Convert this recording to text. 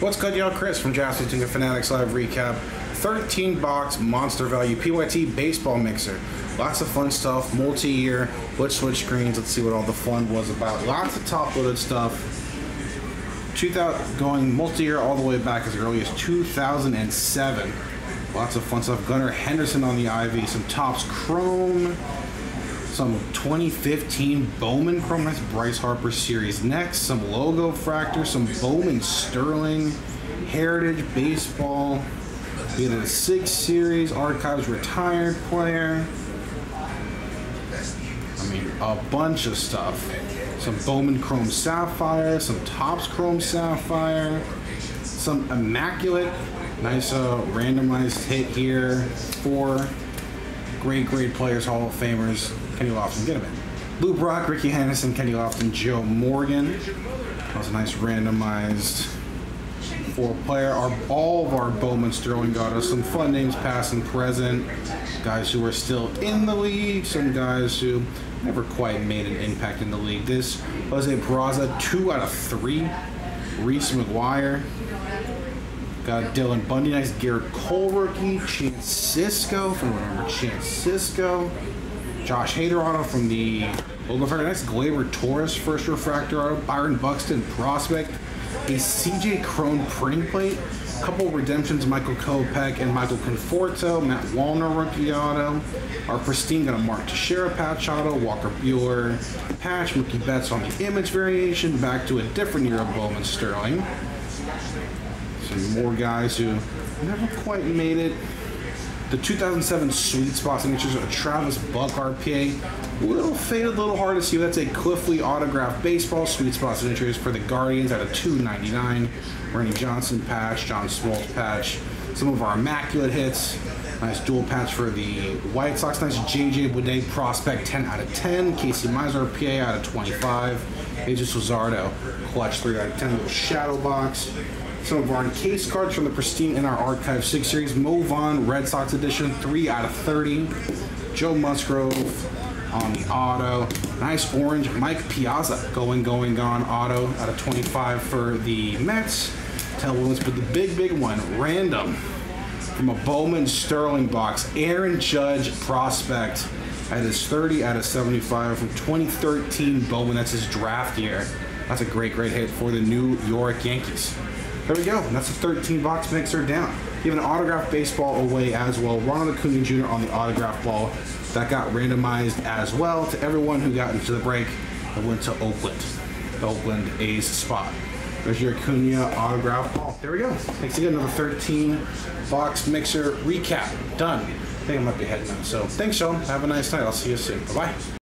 What's good, y'all? Chris from doing a Fanatics Live recap. 13 box Monster Value PYT baseball mixer. Lots of fun stuff, multi year, Wood switch screens. Let's see what all the fun was about. Lots of top loaded stuff. 2000, going multi year all the way back as early as 2007. Lots of fun stuff. Gunnar Henderson on the Ivy, some Topps Chrome, some 2015 Bowman Chrome, that's Bryce Harper Series. Next, some Logofractor, some Bowman Sterling, Heritage Baseball, we had a six series, Archives retired player. I mean, a bunch of stuff. Some Bowman Chrome Sapphire, some Topps Chrome Sapphire, some Immaculate, nice uh, randomized hit here. Four great, great players, Hall of Famers. Kenny Lofton, get him in. Lou Brock, Rickey Henderson, Kenny Lofton, Joe Morgan. That was a nice randomized four player. Our, all of our Bowman Sterling got us some fun names, past and present. Guys who are still in the league, some guys who never quite made an impact in the league. This was a Braza, two out of three. Reese McGuire. Got Dylan Bundy, nice Gerrit Cole rookie. Chance if anyone remember Chance Sisco. Josh Hader auto from the Logofractor. Nice Gleyber Torres first refractor auto. Byron Buxton prospect. A CJ Cron printing plate. Couple redemptions, Michael Kopech and Michael Conforto. Matt Wallner rookie auto. Our pristine got a Mark Teixeira patch auto. Walker Buehler patch. Mookie Betts on the image variation. Back to a different year of Bowman Sterling. Some more guys who never quite made it the 2007 Sweet Spot signatures a Travis Buck RPA. Little faded, little hard to see. That's a Cliff Lee autographed baseball. Sweet Spot signatures for the Guardians at a 299. Randy Johnson patch, John Smoltz patch. Some of our immaculate hits. Nice dual patch for the White Sox. Nice JJ Bleday prospect 10 out of 10. Casey Mize RPA out of 25. Jesus Luzardo clutch 3 out of 10. Little shadow box. Some of our case cards from the Pristine in our Archive 6 series. Mo Vaughn, Red Sox edition, 3 out of 30. Joe Musgrove on the auto. Nice orange. Mike Piazza going, going, gone auto out of 25 for the Mets. Ted Williams, but the big, big one, random from a Bowman Sterling box. Aaron Judge prospect at his 30 out of 75 from 2013 Bowman. That's his draft year. That's a great, great hit for the New York Yankees. There we go. That's a 13 box mixer down. You have an autographed baseball away as well. Ronald Acuna Jr. on the autograph ball. That got randomized as well to everyone who got into the break and went to Oakland. Oakland A's spot. There's your Acuna autograph ball. There we go. Thanks again. Another 13 box mixer recap. Done. I think I might be heading out. So thanks, y'all. Have a nice night. I'll see you soon. Bye bye.